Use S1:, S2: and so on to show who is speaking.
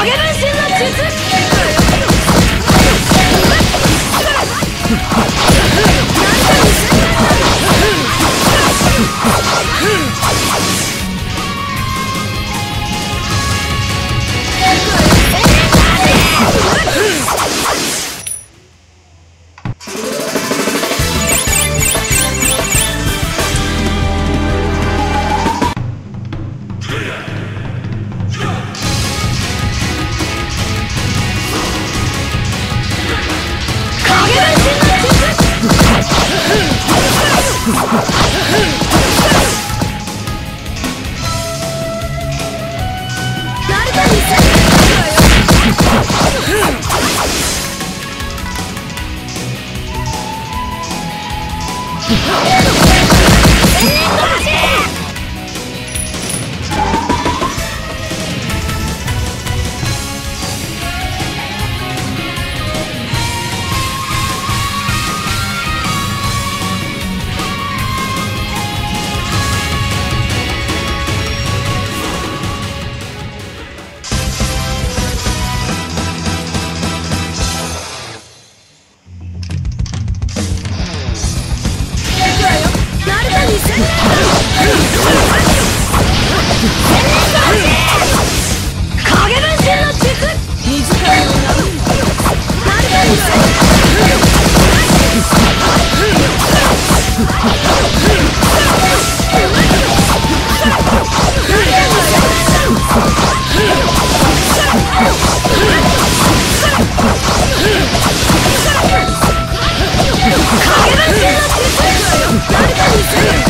S1: 影分身の術
S2: エイト
S3: 誰かにする